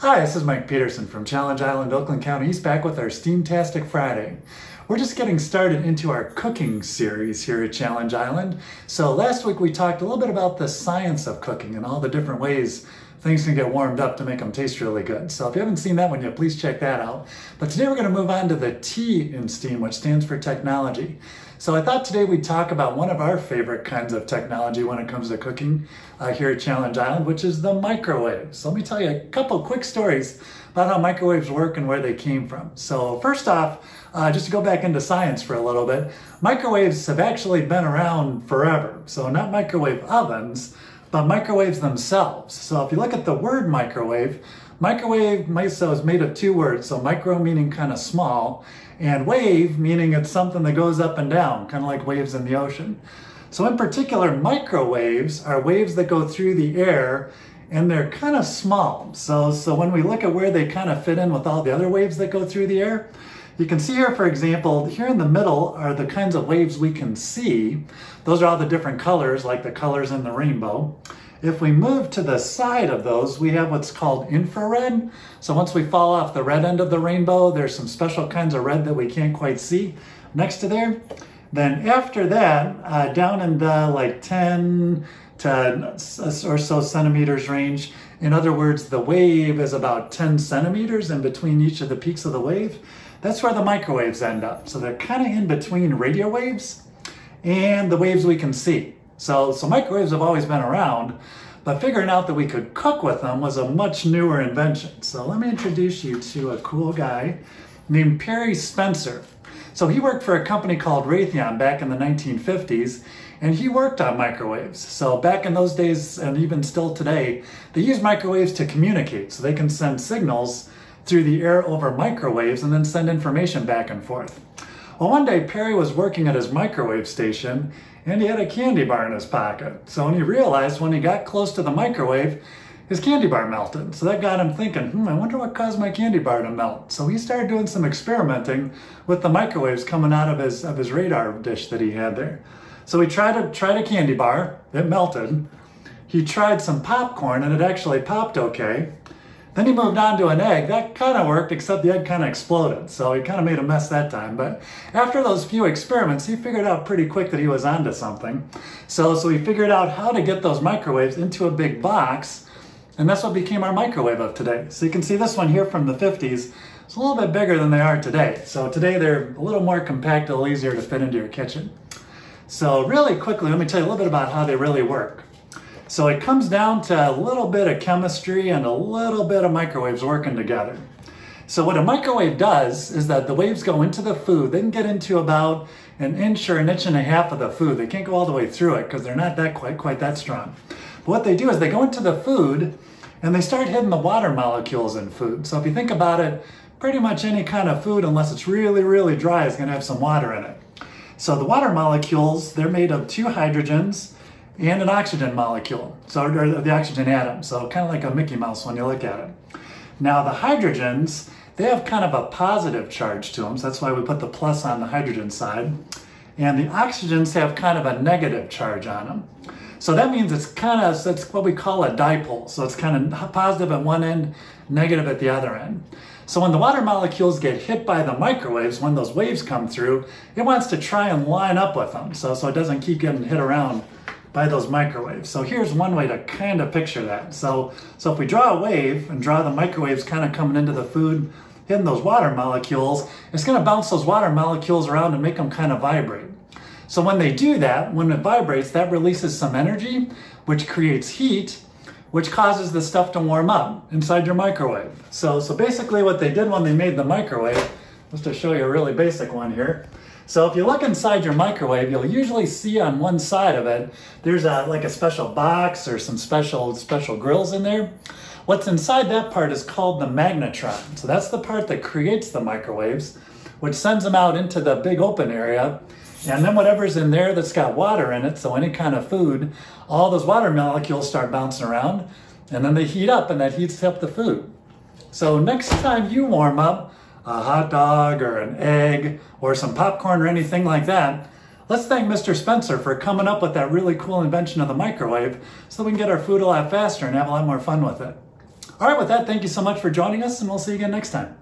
Hi, this is Mike Peterson from Challenge Island, Oakland County. He's back with our Steamtastic Friday. We're just getting started into our cooking series here at Challenge Island. So last week we talked a little bit about the science of cooking and all the different ways things can get warmed up to make them taste really good. So if you haven't seen that one yet, please check that out. But today we're going to move on to the T in STEAM, which stands for technology. So I thought today we'd talk about one of our favorite kinds of technology when it comes to cooking uh, here at Challenge Island, which is the microwave. So let me tell you a couple quick stories about how microwaves work and where they came from. So first off, uh, just to go back into science for a little bit, microwaves have actually been around forever. So not microwave ovens, but microwaves themselves. So if you look at the word microwave, microwave so is made of two words. So micro meaning kind of small, and wave meaning it's something that goes up and down, kind of like waves in the ocean. So in particular, microwaves are waves that go through the air and they're kind of small. So, so when we look at where they kind of fit in with all the other waves that go through the air, you can see here, for example, here in the middle are the kinds of waves we can see. Those are all the different colors, like the colors in the rainbow. If we move to the side of those, we have what's called infrared. So once we fall off the red end of the rainbow, there's some special kinds of red that we can't quite see next to there. Then after that, uh, down in the like 10 to or so centimeters range, in other words, the wave is about 10 centimeters in between each of the peaks of the wave. That's where the microwaves end up. So they're kind of in between radio waves and the waves we can see. So, so microwaves have always been around, but figuring out that we could cook with them was a much newer invention. So let me introduce you to a cool guy named Percy Spencer. So he worked for a company called Raytheon back in the 1950s, and he worked on microwaves. So back in those days, and even still today, they use microwaves to communicate. So they can send signals through the air over microwaves and then send information back and forth. Well, one day Percy was working at his microwave station and he had a candy bar in his pocket. So when he realized when he got close to the microwave, his candy bar melted. So that got him thinking, hmm, I wonder what caused my candy bar to melt. So he started doing some experimenting with the microwaves coming out of his, of his radar dish that he had there. So he tried a, tried a candy bar, it melted. He tried some popcorn and it actually popped okay. Then he moved on to an egg. That kind of worked, except the egg kind of exploded. So he kind of made a mess that time. But after those few experiments, he figured out pretty quick that he was onto something. So, so he figured out how to get those microwaves into a big box. And that's what became our microwave of today. So you can see this one here from the 50s. It's a little bit bigger than they are today. So today they're a little more compact, a little easier to fit into your kitchen. So really quickly, let me tell you a little bit about how they really work. So it comes down to a little bit of chemistry and a little bit of microwaves working together. So what a microwave does is that the waves go into the food. They can get into about an inch or an inch and a half of the food. They can't go all the way through it because they're not that quite, quite that strong. But what they do is they go into the food and they start hitting the water molecules in food. So if you think about it, pretty much any kind of food, unless it's really, really dry, is going to have some water in it. So the water molecules, they're made of two hydrogens and an oxygen molecule, so or the oxygen atom. So kind of like a Mickey Mouse when you look at it. Now the hydrogens, they have kind of a positive charge to them, so that's why we put the plus on the hydrogen side. And the oxygens have kind of a negative charge on them. So that means it's kind of, that's what we call a dipole. So it's kind of positive at one end, negative at the other end. So when the water molecules get hit by the microwaves, when those waves come through, it wants to try and line up with them. So, so it doesn't keep getting hit around by those microwaves. So here's one way to kind of picture that. So, so if we draw a wave and draw the microwaves kind of coming into the food, hitting those water molecules, it's going to bounce those water molecules around and make them kind of vibrate. So when they do that, when it vibrates, that releases some energy, which creates heat, which causes the stuff to warm up inside your microwave. So, so basically what they did when they made the microwave, just to show you a really basic one here, so if you look inside your microwave, you'll usually see on one side of it, there's a, like a special box or some special, special grills in there. What's inside that part is called the magnetron. So that's the part that creates the microwaves, which sends them out into the big open area. And then whatever's in there that's got water in it, so any kind of food, all those water molecules start bouncing around and then they heat up and that heats up the food. So next time you warm up, a hot dog or an egg or some popcorn or anything like that, let's thank Mr. Spencer for coming up with that really cool invention of the microwave so we can get our food a lot faster and have a lot more fun with it. All right, with that, thank you so much for joining us, and we'll see you again next time.